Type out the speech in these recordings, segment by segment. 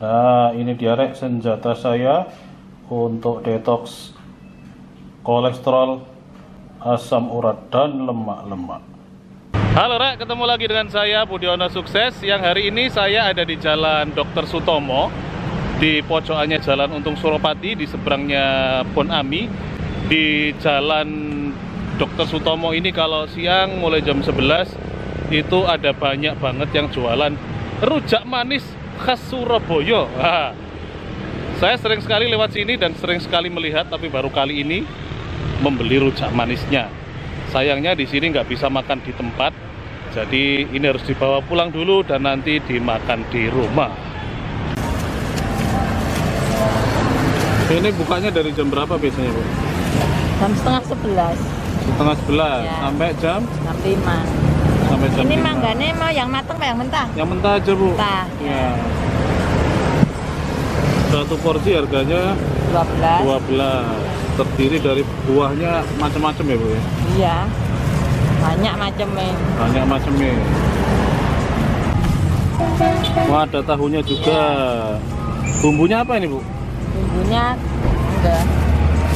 Nah, ini dia rek senjata saya untuk detox kolesterol, asam urat dan lemak-lemak. Halo Rek, ketemu lagi dengan saya Budiono Sukses Yang hari ini saya ada di Jalan Dr. Sutomo Di pojokannya Jalan Untung Suropati Di seberangnya Bon Ami Di Jalan Dr. Sutomo ini kalau siang mulai jam 11 Itu ada banyak banget yang jualan Rujak manis khas Surabaya. Nah, Saya sering sekali lewat sini dan sering sekali melihat Tapi baru kali ini membeli rujak manisnya. Sayangnya di sini nggak bisa makan di tempat jadi ini harus dibawa pulang dulu dan nanti dimakan di rumah. Ini bukanya dari jam berapa biasanya Bu? jam setengah sebelas. Setengah sebelas Ya. sampai jam? Jam lima jam ini mangganya mau yang matang apa yang mentah? Yang mentah aja Bu. Mentah, ya. satu porsi harganya 12 12 terdiri dari buahnya macam-macam ya Bu ya? Iya. Banyak macamnya. Banyak macamnya. Wah ada tahunya juga. Bumbunya apa ini bu? Bumbunya udah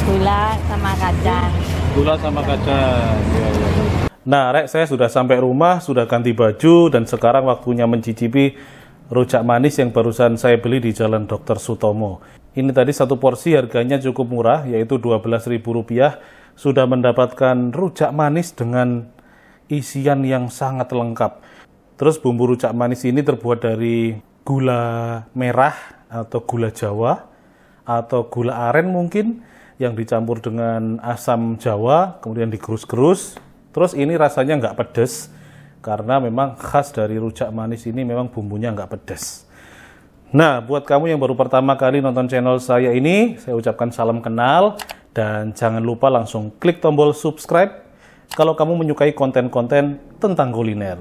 gula sama kacang. Gula sama kacang. Ya, ya. Nah rek saya sudah sampai rumah sudah ganti baju dan sekarang waktunya mencicipi rujak manis yang barusan saya beli di Jalan Dr. Sutomo ini tadi satu porsi harganya cukup murah yaitu Rp12.000 sudah mendapatkan rujak manis dengan isian yang sangat lengkap. Terus bumbu rujak manis ini terbuat dari gula merah atau gula Jawa atau gula aren mungkin yang dicampur dengan asam Jawa kemudian digerus-gerus. Terus ini rasanya nggak pedas karena memang khas dari rujak manis ini memang bumbunya nggak pedas. Nah, buat kamu yang baru pertama kali nonton channel saya ini, saya ucapkan salam kenal dan jangan lupa langsung klik tombol subscribe kalau kamu menyukai konten-konten tentang kuliner.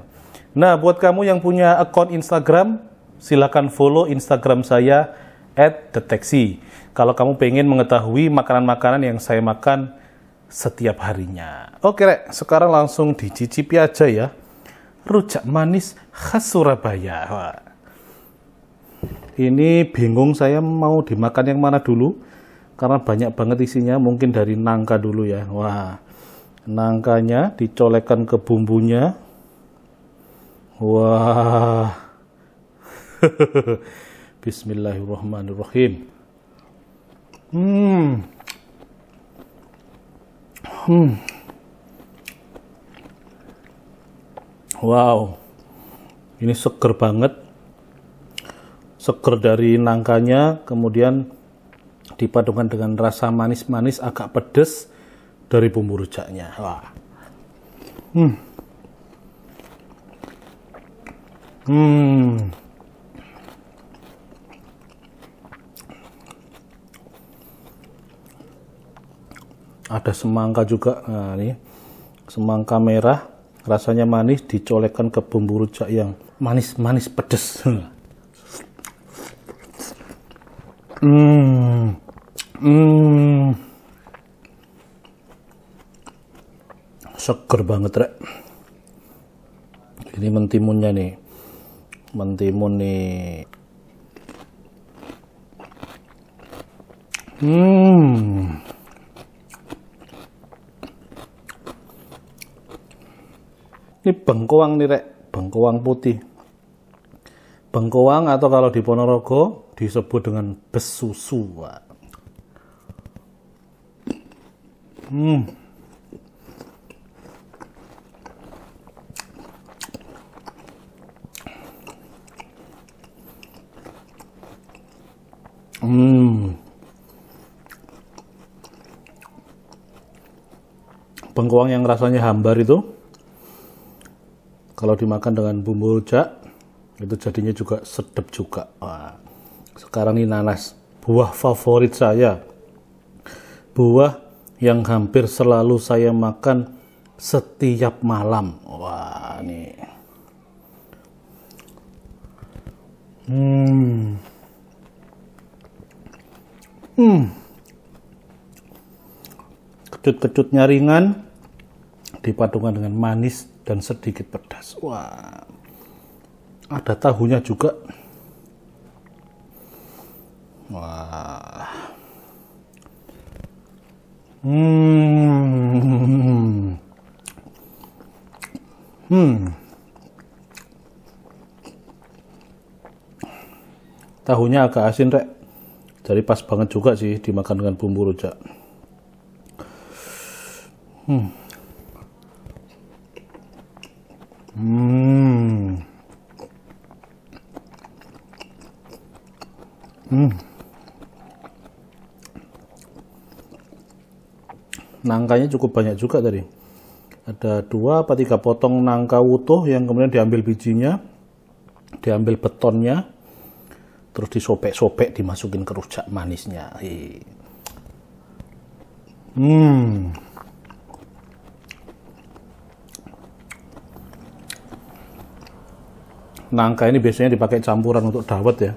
Nah, buat kamu yang punya akun Instagram, silakan follow Instagram saya @deteksi. Kalau kamu pengen mengetahui makanan-makanan yang saya makan setiap harinya. Oke, Rek, sekarang langsung dicicipi aja ya. Rujak manis khas Surabaya. Ini bingung saya mau dimakan yang mana dulu karena banyak banget isinya mungkin dari nangka dulu ya. Wah. Nangkanya dicolekkan ke bumbunya. Wah. Bismillahirrahmanirrahim. Hmm hmm. Wow. Ini seger banget. Seger dari nangkanya kemudian dipadukan dengan rasa manis-manis agak pedas dari bumbu rujaknya. Wah. Hmm. Hmm ada semangka juga nah ini semangka merah rasanya manis dicolekkan ke bumbu rujak yang manis-manis pedas Hmm. Hmm. Seger banget, Rek. Ini mentimunnya nih. Mentimun nih. Hmm. Ini bengkoang nih, Rek. Bengkoang putih. Bengkoang atau kalau di Ponorogo disebut dengan besusu. Hmm. Hmm. Bengkoang yang rasanya hambar itu kalau dimakan dengan bumbu rujak itu jadinya juga sedap juga. Sekarang ini nanas, buah favorit saya. Buah yang hampir selalu saya makan setiap malam. Wah, ini. Hmm. Hmm. Kecut-kecutnya ringan, dipadukan dengan manis dan sedikit pedas. Wah, ada tahunya juga. Wah. Hmm. Hmm. Tahunya agak asin, Rek. Jadi pas banget juga sih dimakan dengan bumbu rujak. Hmm. Hmm. Nangkanya cukup banyak juga tadi. Ada dua apa tiga potong nangka utuh yang kemudian diambil bijinya, diambil betonnya, terus disobek-sobek dimasukin ke rujak manisnya. Hmm. Nangka ini biasanya dipakai campuran untuk dawet ya.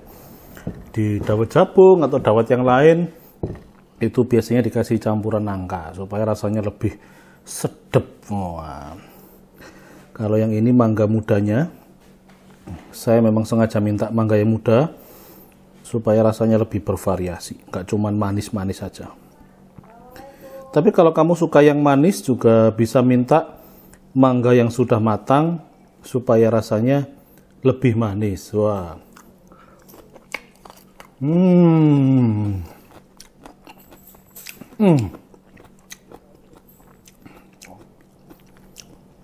Di dawet jabung atau dawet yang lain itu biasanya dikasih campuran nangka supaya rasanya lebih sedep. Wah. Kalau yang ini mangga mudanya, saya memang sengaja minta mangga yang muda supaya rasanya lebih bervariasi, nggak cuma manis-manis saja. Tapi kalau kamu suka yang manis juga bisa minta mangga yang sudah matang supaya rasanya lebih manis. Wah. Hmm. Hmm.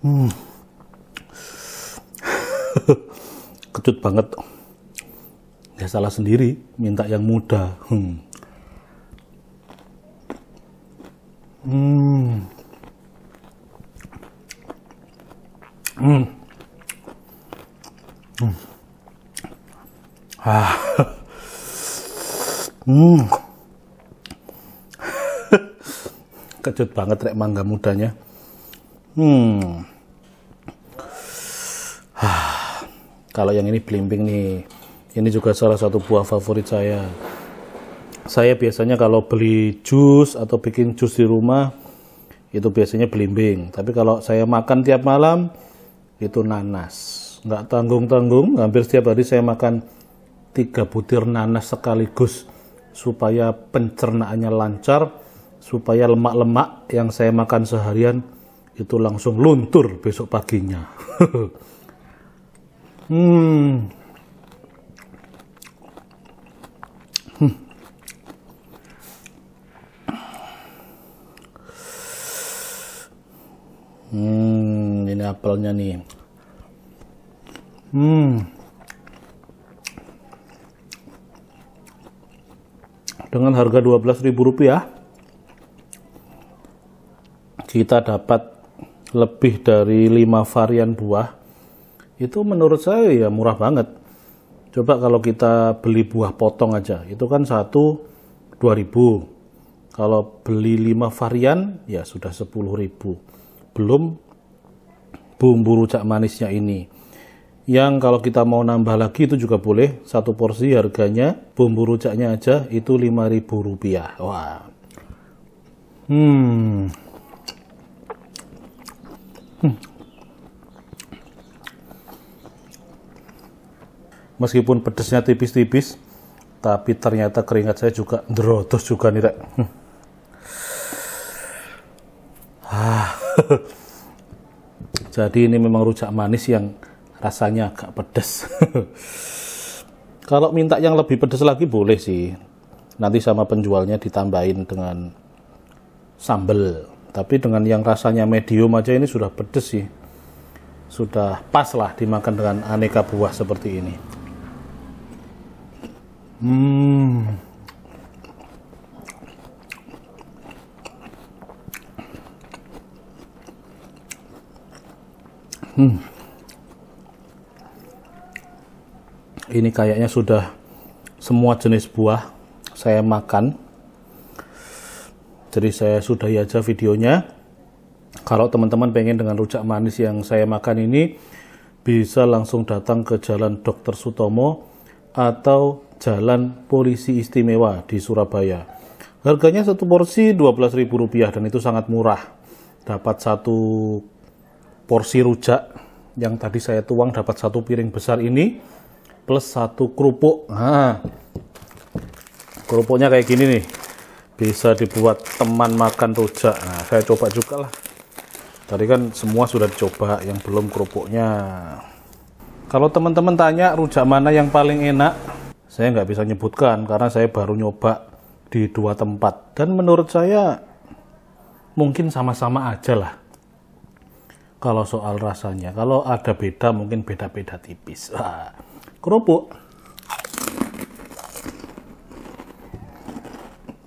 Hmm. Kecut banget. Ya salah sendiri minta yang muda. Hmm. Hmm. Hmm. Ah. Hmm. Kecut banget rek mangga mudanya. Hmm. Ah. Kalau yang ini belimbing nih, ini juga salah satu buah favorit saya. Saya biasanya kalau beli jus atau bikin jus di rumah, itu biasanya belimbing. Tapi kalau saya makan tiap malam, itu nanas nggak tanggung-tanggung hampir setiap hari saya makan tiga butir nanas sekaligus supaya pencernaannya lancar supaya lemak-lemak yang saya makan seharian itu langsung luntur besok paginya hmm. hmm. Hmm, ini apelnya nih. Hmm. Dengan harga Rp12.000 kita dapat lebih dari 5 varian buah. Itu menurut saya ya murah banget. Coba kalau kita beli buah potong aja, itu kan satu 2000. Kalau beli 5 varian ya sudah 10.000. Belum bumbu rujak manisnya ini yang kalau kita mau nambah lagi itu juga boleh satu porsi harganya bumbu rujaknya aja itu 5000 rupiah wah hmm. hmm. meskipun pedesnya tipis-tipis tapi ternyata keringat saya juga derotos juga nih rek hmm. ah. jadi ini memang rujak manis yang rasanya agak pedas. Kalau minta yang lebih pedas lagi boleh sih. Nanti sama penjualnya ditambahin dengan sambal. Tapi dengan yang rasanya medium aja ini sudah pedas sih. Sudah pas lah dimakan dengan aneka buah seperti ini. Hmm. Hmm. Ini kayaknya sudah semua jenis buah saya makan jadi saya sudahi aja videonya kalau teman-teman pengen dengan rujak manis yang saya makan ini bisa langsung datang ke Jalan Dr. Sutomo atau Jalan Polisi Istimewa di Surabaya. Harganya satu porsi Rp12.000 dan itu sangat murah. Dapat satu porsi rujak yang tadi saya tuang dapat satu piring besar ini plus satu kerupuk. Nah, kerupuknya kayak gini nih. Bisa dibuat teman makan rujak nah saya coba juga lah. Tadi kan semua sudah dicoba yang belum kerupuknya. Kalau teman-teman tanya rujak mana yang paling enak saya nggak bisa nyebutkan karena saya baru nyoba di dua tempat. Dan menurut saya mungkin sama-sama aja lah. Kalau soal rasanya. Kalau ada beda mungkin beda-beda tipis. Wah, kerupuk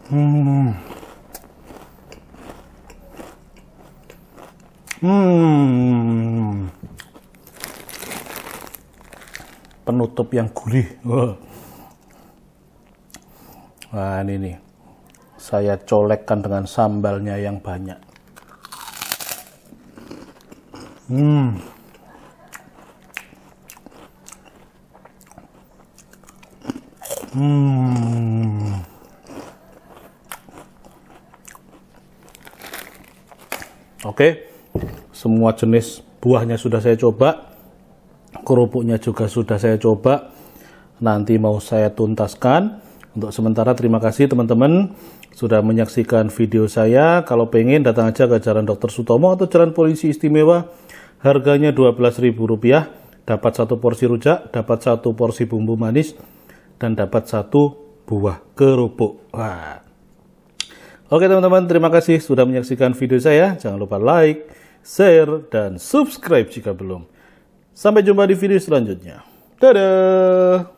Hmm. Hmm. Penutup yang gurih. Wah, ini nih. Saya colekkan dengan sambalnya yang banyak. Hmm. Hmm. Oke, semua jenis buahnya sudah saya coba, kerupuknya juga sudah saya coba. Nanti mau saya tuntaskan. Untuk sementara terima kasih teman-teman sudah menyaksikan video saya. Kalau pengen datang aja ke Jalan Dr. Sutomo atau Jalan Polisi Istimewa. Harganya Rp12.000. Dapat satu porsi rujak, dapat satu porsi bumbu manis, dan dapat satu buah kerupuk. Wah, Oke teman-teman, terima kasih sudah menyaksikan video saya. Jangan lupa like, share, dan subscribe jika belum. Sampai jumpa di video selanjutnya. Dadah!